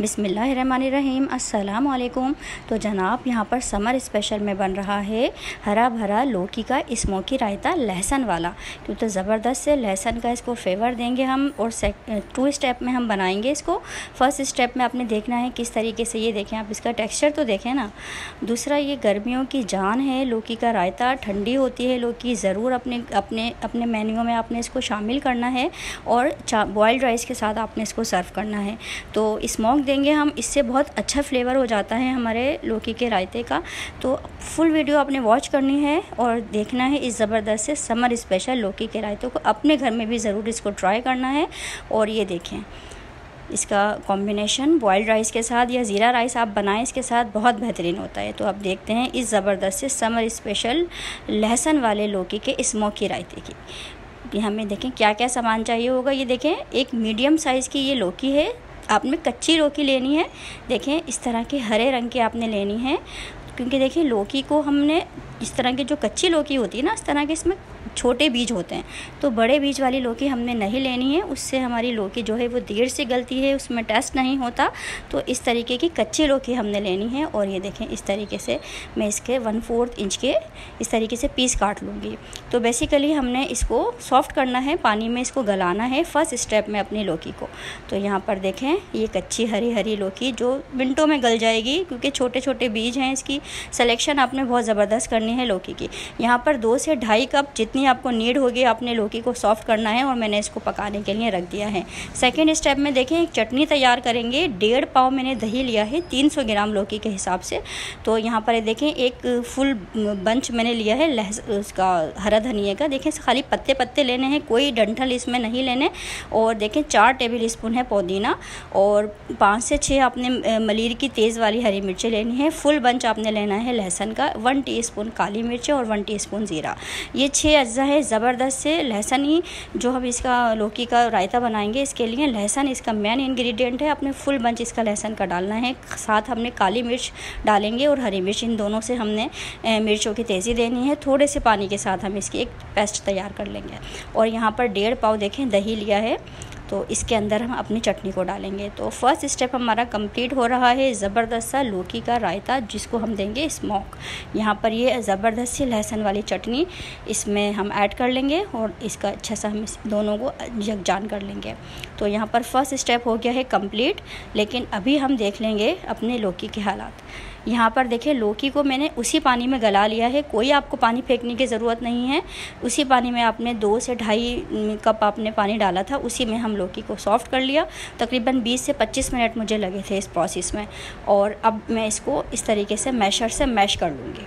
बिसमीम वालेकुम तो जनाब, यहाँ पर समर स्पेशल में बन रहा है हरा भरा लौकी का स्मोकी रायता लहसन वाला। क्यों तो ज़बरदस्त से लहसन का इसको फेवर देंगे हम और टू स्टेप में हम बनाएँगे इसको। फ़र्स्ट स्टेप में आपने देखना है किस तरीके से ये देखें। आप इसका टेक्स्चर तो देखें ना। दूसरा, ये गर्मियों की जान है, लौकी का रायता ठंडी होती है, लौकी ज़रूर अपने अपने अपने मेन्यू में आपने इसको शामिल करना है और बॉयल्ड राइस के साथ आपने इसको सर्व करना है। तो स्मोक देंगे हम, इससे बहुत अच्छा फ्लेवर हो जाता है हमारे लौकी के रायते का। तो फुल वीडियो आपने वॉच करनी है और देखना है इस ज़बरदस्त से समर स्पेशल लौकी के रायते को। अपने घर में भी ज़रूर इसको ट्राई करना है और ये देखें, इसका कॉम्बिनेशन बॉयल्ड राइस के साथ या ज़ीरा राइस आप बनाएँ, इसके साथ बहुत बेहतरीन होता है। तो आप देखते हैं इस ज़बरदस्त से समर स्पेशल लहसुन वाले लौकी के स्मोकी रायते की। हमें देखें क्या क्या सामान चाहिए होगा। ये देखें, एक मीडियम साइज़ की ये लौकी है। आपने कच्ची लौकी लेनी है। देखें, इस तरह के हरे रंग की आपने लेनी है। क्योंकि देखिए, लौकी को हमने इस तरह की जो कच्ची लौकी होती है ना, इस तरह के इसमें छोटे बीज होते हैं। तो बड़े बीज वाली लौकी हमने नहीं लेनी है, उससे हमारी लौकी जो है वो देर से गलती है, उसमें टेस्ट नहीं होता। तो इस तरीके की कच्ची लौकी हमने लेनी है और ये देखें, इस तरीके से मैं इसके वन फोर्थ इंच के इस तरीके से पीस काट लूँगी। तो बेसिकली हमने इसको सॉफ्ट करना है, पानी में इसको गलाना है फ़र्स्ट स्टेप में अपनी लौकी को। तो यहाँ पर देखें, ये कच्ची हरी हरी लौकी जो मिनटों में गल जाएगी, क्योंकि छोटे छोटे बीज हैं इसकी सलेक्शन आपने बहुत ज़बरदस्त करनी है लौकी की। यहाँ पर दो से ढाई कप जितनी आपको नीड होगी, आपने लौकी को सॉफ्ट करना है और मैंने इसको पकाने के लिए रख दिया है। सेकेंड स्टेप में देखें, एक चटनी तैयार करेंगे। डेढ़ पाव मैंने दही लिया है 300 ग्राम लौकी के हिसाब से। तो यहाँ पर देखें, एक फुल बंच मैंने लिया है लहस, उसका हरा धनिया का। देखें खाली पत्ते पत्ते लेने हैं, कोई डंठल इसमें नहीं लेने। और देखें, चार टेबल स्पून है पुदीना। और पाँच से छः आपने मलिर की तेज़ वाली हरी मिर्ची लेनी है। फुल बंच आपने लेना है लहसन का। वन टी काली मिर्च और वन टी ज़ीरा। ये छः अज्जा है, ज़बरदस्त से लहसन ही जो हम इसका लौकी का रायता बनाएँगे, इसके लिए लहसन इसका मेन इंग्रेडिएंट है। अपने फुल बंच इसका लहसन का डालना है। साथ हमने काली मिर्च डालेंगे और हरी मिर्च, इन दोनों से हमने मिर्चों की तेज़ी देनी है। थोड़े से पानी के साथ हम इसकी एक पेस्ट तैयार कर लेंगे। और यहाँ पर डेढ़ पाव देखें, दही लिया है। तो इसके अंदर हम अपनी चटनी को डालेंगे। तो फ़र्स्ट स्टेप हमारा कंप्लीट हो रहा है ज़बरदस्त सा लौकी का रायता, जिसको हम देंगे स्मोक यहाँ पर ये ज़बरदस्त सी लहसुन वाली चटनी, इसमें हम ऐड कर लेंगे और इसका अच्छा सा हम दोनों को यकजान कर लेंगे। तो यहाँ पर फ़र्स्ट स्टेप हो गया है कंप्लीट लेकिन अभी हम देख लेंगे अपने लौकी के हालात। यहाँ पर देखिए, लौकी को मैंने उसी पानी में गला लिया है। कोई आपको पानी फेंकने की ज़रूरत नहीं है। उसी पानी में आपने दो से ढाई कप आपने पानी डाला था, उसी में हम लौकी को सॉफ्ट कर लिया। तकरीबन 20 से 25 मिनट मुझे लगे थे इस प्रोसेस में। और अब मैं इसको इस तरीके से मैशर से मैश कर लूँगी।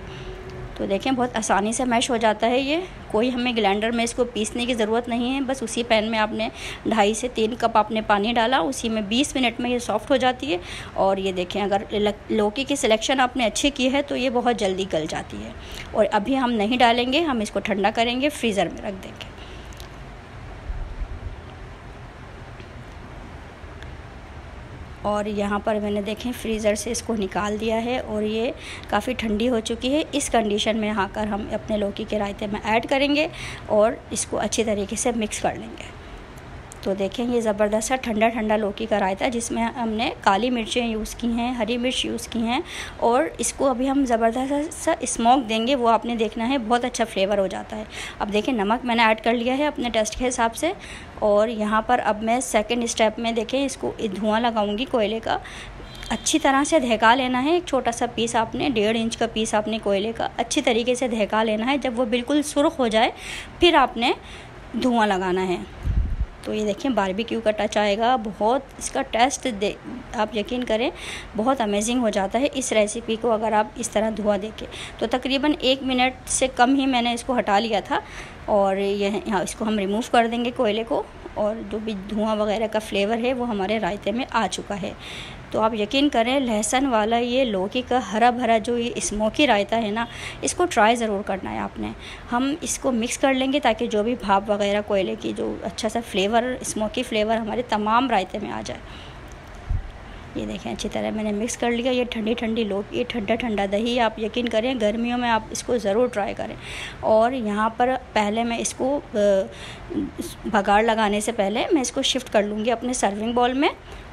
तो देखें, बहुत आसानी से मैश हो जाता है ये। कोई हमें ग्लैंडर में इसको पीसने की ज़रूरत नहीं है। बस उसी पैन में आपने ढाई से तीन कप आपने पानी डाला, उसी में 20 मिनट में ये सॉफ्ट हो जाती है। और ये देखें, अगर लौकी की सिलेक्शन आपने अच्छी की है तो ये बहुत जल्दी गल जाती है। और अभी हम नहीं डालेंगे, हम इसको ठंडा करेंगे, फ्रीज़र में रख देंगे। और यहाँ पर मैंने देखें फ्रीज़र से इसको निकाल दिया है और ये काफ़ी ठंडी हो चुकी है। इस कंडीशन में आकर हम अपने लौकी के रायते में ऐड करेंगे और इसको अच्छी तरीके से मिक्स कर लेंगे। तो देखें, ये ज़बरदस्त सा ठंडा ठंडा लौकी का रायता जिसमें हमने काली मिर्चें यूज़ की हैं, हरी मिर्च यूज़ की हैं, और इसको अभी हम ज़बरदस्त सा स्मोक देंगे, वो आपने देखना है, बहुत अच्छा फ्लेवर हो जाता है। अब देखें, नमक मैंने ऐड कर लिया है अपने टेस्ट के हिसाब से, और यहाँ पर अब मैं सेकेंड स्टेप में देखें, इसको धुआँ लगाऊँगी कोयले का। अच्छी तरह से धहका लेना है, एक छोटा सा पीस आपने, डेढ़ इंच का पीस आपने कोयले का अच्छी तरीके से धहका लेना है, जब वो बिल्कुल सुरख हो जाए, फिर आपने धुआँ लगाना है। तो ये देखें बारबेक्यू का टच आएगा। बहुत इसका टेस्ट दे, आप यकीन करें, बहुत अमेजिंग हो जाता है इस रेसिपी को अगर आप इस तरह धुआँ देखें। तो तकरीबन एक मिनट से कम ही मैंने इसको हटा लिया था और यह, यहाँ इसको हम रिमूव कर देंगे कोयले को और जो भी धुआँ वगैरह का फ्लेवर है, वो हमारे रायते में आ चुका है। तो आप यकीन करें, लहसुन वाला ये लौकी का हरा भरा जो ये स्मोकी रायता है ना, इसको ट्राई ज़रूर करना है आपने। हम इसको मिक्स कर लेंगे ताकि जो भी भाप वगैरह कोयले की जो अच्छा सा फ्लेवर, स्मोकी फ्लेवर हमारे तमाम रायते में आ जाए। ये देखें, अच्छी तरह मैंने मिक्स कर लिया, ये ठंडी ठंडी लोग ये ठंडा ठंडा दही आप यकीन करें, गर्मियों में आप इसको ज़रूर ट्राई करें। और यहाँ पर पहले मैं इसको भगाड़ लगाने से पहले मैं इसको शिफ्ट कर लूँगी अपने सर्विंग बॉल में।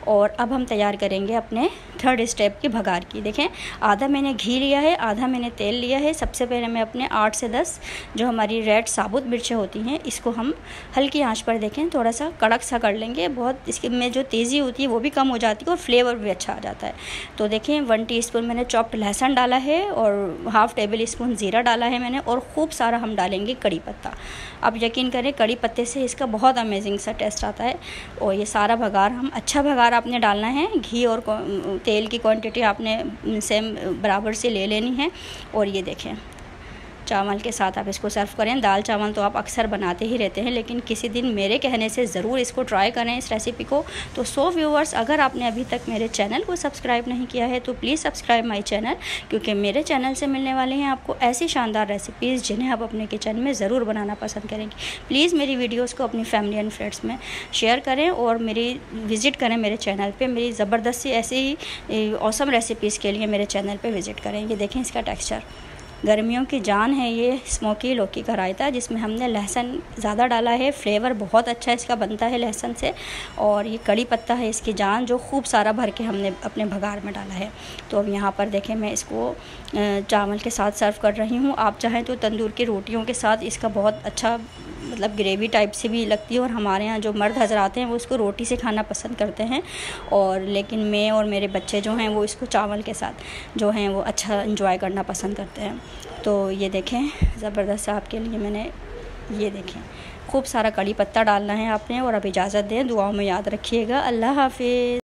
और अब हम तैयार करेंगे अपने थर्ड स्टेप की भगार की। देखें, आधा मैंने घी लिया है, आधा मैंने तेल लिया है। सबसे पहले मैं अपने आठ से दस जो हमारी रेड साबुत मिर्चें होती हैं, इसको हम हल्की आँच पर देखें थोड़ा सा कड़क सा कर लेंगे। बहुत इसके में जो तेज़ी होती है, वो भी कम हो जाती है और फ्लेवर भी अच्छा आ जाता है। तो देखें वन टी मैंने चॉप्ड लहसुन डाला है और हाफ़ टेबल स्पून ज़ीरा डाला है मैंने और खूब सारा हम डालेंगे कड़ी पत्ता। अब यकीन करें, कड़ी पत्ते से इसका बहुत अमेजिंग सा टेस्ट आता है और ये सारा भगार हम अच्छा भगार आपने डालना है। घी और तेल की क्वांटिटी आपने, सेम, बराबर से ले लेनी है। और ये देखें। चावल के साथ आप इसको सर्व करें। दाल चावल तो आप अक्सर बनाते ही रहते हैं, लेकिन किसी दिन मेरे कहने से ज़रूर इसको ट्राई करें इस रेसिपी को। तो सो व्यूवर्स अगर आपने अभी तक मेरे चैनल को सब्सक्राइब नहीं किया है तो प्लीज़ सब्सक्राइब माई चैनल क्योंकि मेरे चैनल से मिलने वाले हैं आपको ऐसी शानदार रेसिपीज़ जिन्हें आप अपने किचन में ज़रूर बनाना पसंद करेंगे। प्लीज़ मेरी वीडियोज़ को अपनी फैमिली एंड फ्रेंड्स में शेयर करें और मेरी विज़िट करें मेरे चैनल पर मेरी ज़बरदस्ती ऐसी ही औसम रेसिपीज़ के लिए मेरे चैनल पर विज़िट करें। ये देखें इसका टेक्स्चर गर्मियों की जान है ये स्मोकी लौकी का रायता, जिसमें हमने लहसुन ज़्यादा डाला है। फ्लेवर बहुत अच्छा इसका बनता है लहसुन से। और ये कड़ी पत्ता है इसकी जान, जो खूब सारा भर के हमने अपने भगार में डाला है। तो अब यहाँ पर देखें, मैं इसको चावल के साथ सर्व कर रही हूँ। आप चाहें तो तंदूर की रोटियों के साथ इसका बहुत अच्छा मतलब ग्रेवी टाइप से भी लगती है और हमारे यहाँ जो मर्द हजराते हैं वो इसको रोटी से खाना पसंद करते हैं और लेकिन मैं और मेरे बच्चे जो हैं वो इसको चावल के साथ जो हैं वो अच्छा इंजॉय करना पसंद करते हैं। तो ये देखें, ज़बरदस्त आपके लिए मैंने ये देखें। खूब सारा कड़ी पत्ता डालना है आपने और अब इजाज़त दें, दुआओं में याद रखिएगा। अल्लाह हाफिज़।